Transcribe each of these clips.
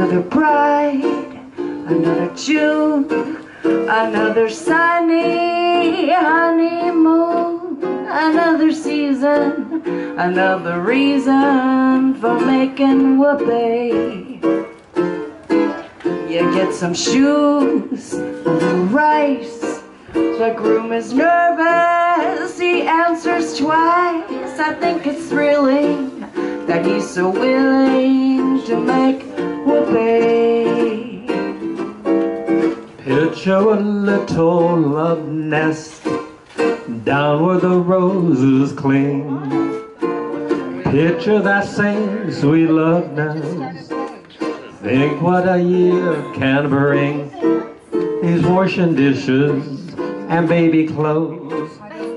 Another bride, another June, another sunny honeymoon, another season, another reason for making whoopee. You get some shoes, some rice, the groom is nervous, he answers twice. I think it's thrilling that he's so willing make whoopee. Picture a little love nest down where the roses cling. Picture that same sweet love nest. Think what a year can bring. He's washing dishes and baby clothes.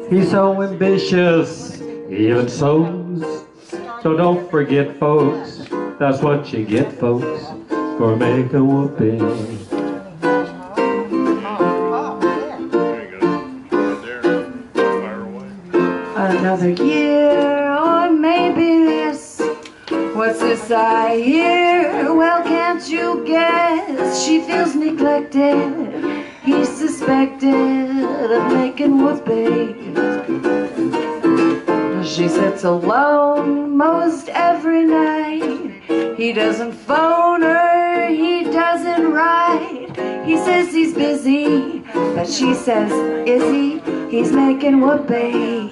He's so ambitious, even sews. So don't forget, folks, that's what you get, folks, for making whoopee. Another year, or maybe this. What's this I hear? Well, can't you guess? She feels neglected. He's suspected of making whoopee. She sits alone most every night. He doesn't phone her, he doesn't write. He says he's busy, but she says, is he? He's making whoopee.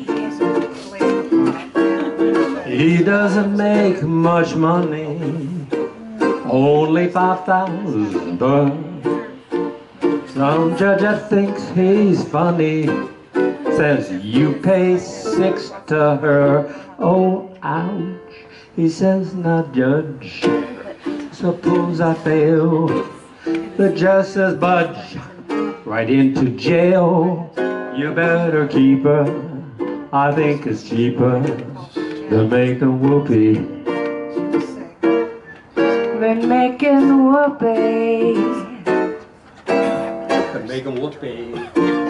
He doesn't make much money, only five thousand bucks. Some judge thinks he's funny says you pay six to her. Oh, ouch. He says, now judge, suppose I fail. The judge says, budge right into jail. You better keep her. I think it's cheaper than making whoopee. Been making whoopee. Making whoopee. Making whoopee.